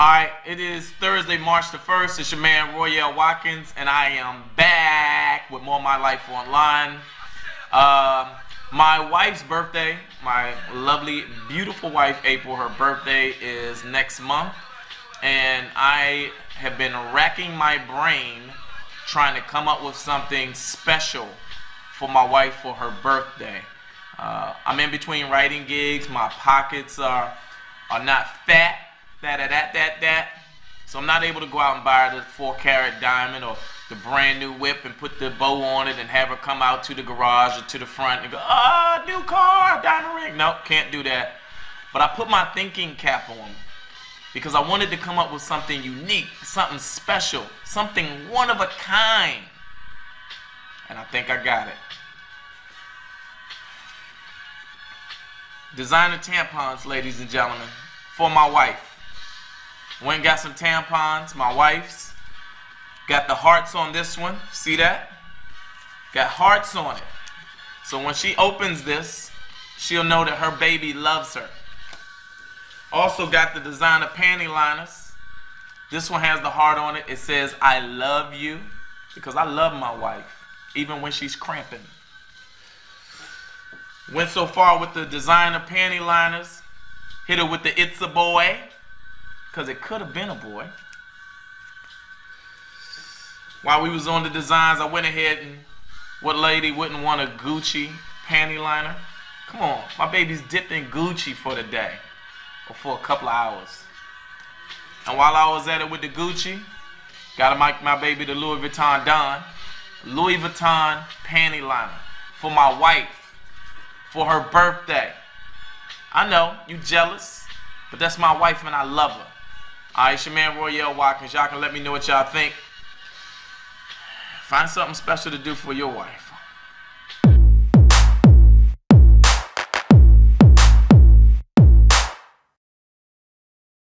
All right, it is Thursday, March the 1st. It's your man, Royale Watkins, and I am back with more of My Life Online. Uh, my wife's birthday, my lovely, beautiful wife, April, her birthday is next month. And I have been racking my brain trying to come up with something special for my wife for her birthday. Uh, I'm in between writing gigs. My pockets are, are not fat that, that, that, that. So I'm not able to go out and buy the four carat diamond or the brand new whip and put the bow on it and have her come out to the garage or to the front and go, ah, oh, new car, diamond ring. No, can't do that. But I put my thinking cap on because I wanted to come up with something unique, something special, something one of a kind. And I think I got it. Designer tampons, ladies and gentlemen, for my wife. Went and got some tampons, my wife's. Got the hearts on this one. See that? Got hearts on it. So when she opens this, she'll know that her baby loves her. Also got the designer panty liners. This one has the heart on it. It says, I love you. Because I love my wife, even when she's cramping. Went so far with the designer panty liners. Hit her with the It's a Boy. Because it could have been a boy. While we was on the designs, I went ahead and what lady wouldn't want a Gucci panty liner? Come on, my baby's dipped in Gucci for the day or for a couple of hours. And while I was at it with the Gucci, got my, my baby the Louis Vuitton Don, Louis Vuitton panty liner for my wife for her birthday. I know you jealous, but that's my wife and I love her. Alright, it's your man Royale Watkins. Y'all can let me know what y'all think. Find something special to do for your wife.